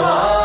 나와